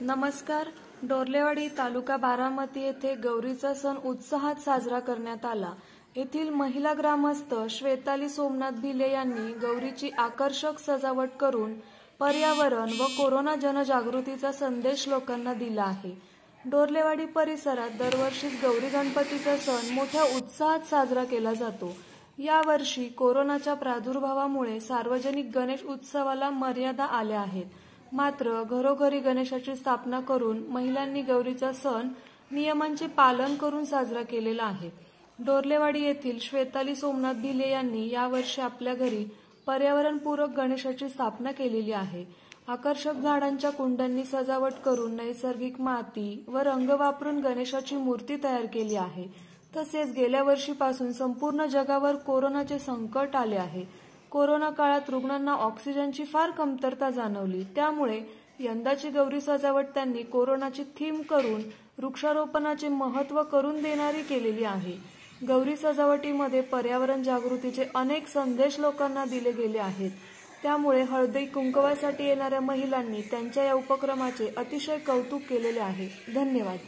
नमस्कार. डोरलेवाडी तालुका बारामती येथे गौरीचा सण उत्साहात साजरा करण्यात आला. येथील महिला ग्रामस्थ श्वेताली सोमनाथ भिले यांनी गौरीची आकर्षक सजावट करून पर्यावरण व कोरोना जनजागृतीचा संदेश लोकांना दिला आहे. डोरलेवाडी परिसरात दरवर्षीच गौरी गणपतीचा सण मोठ्या उत्साहात साजरा केला जातो. यावर्षी कोरोनाच्या प्रादुर्भावामुळे सार्वजनिक गणेश उत्सवाला मर्यादा आल्या आहेत. मात्र घरोघरी गणेशाची स्थापना करून महिलांनी गौरीचा सण नियमांचे पालन करून साजरा केलेला आहे. डोरलेवाडी येथील श्वेताली सोमनाथ भिले यांनी यावर्षी आपल्या घरी पर्यावरणपूरक गणेशाची स्थापना केलेली आहे. आकर्षक झाडांच्या कुंडांनी सजावट करून नैसर्गिक माती व रंग वापरून गणेशाची मूर्ती तयार केली आहे. तसेच गेल्या वर्षीपासून संपूर्ण जगावर कोरोनाचे संकट आले आहे. कोरोना काळात रुग्णांना ऑक्सिजनची फार कमतरता जाणवली. त्यामुळे यंदाची गौरी सजावट त्यांनी कोरोनाची थीम करून वृक्षारोपणाचे महत्त्व करून देणारी केलेली आहे. गौरी सजावटीमध्ये पर्यावरण जागृतीचे अनेक संदेश लोकांना दिले गेले आहेत. त्यामुळे हळदी कुंकवासाठी येणाऱ्या महिलांनी त्यांच्या या उपक्रमाचे अतिशय कौतुक केलेले आहे. धन्यवाद.